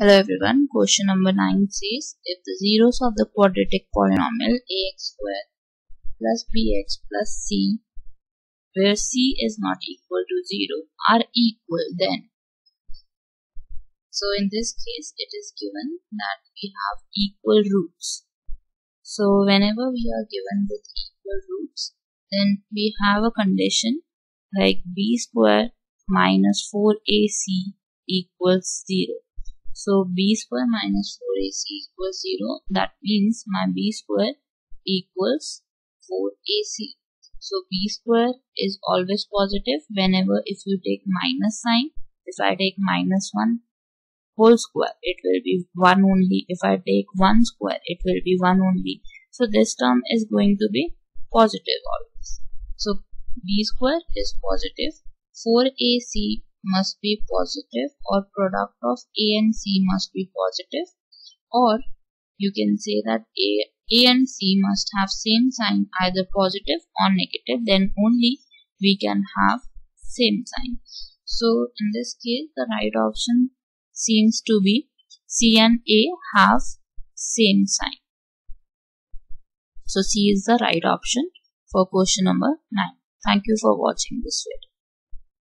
Hello everyone, question number 9 says if the zeros of the quadratic polynomial ax square plus bx plus c where c is not equal to 0 are equal then? So in this case it is given that we have equal roots. So whenever we are given with equal roots then we have a condition like b square minus 4ac equals 0 so b square minus 4ac equals 0. That means my b square equals 4ac. So b square is always positive whenever if you take minus sign. If I take minus 1 whole square, it will be 1 only. If I take 1 square, it will be 1 only. So this term is going to be positive always. So b square is positive. 4ac must be positive or product of A and C must be positive or you can say that A, A and C must have same sign either positive or negative then only we can have same sign. So in this case the right option seems to be C and A have same sign. So C is the right option for question number 9. Thank you for watching this video.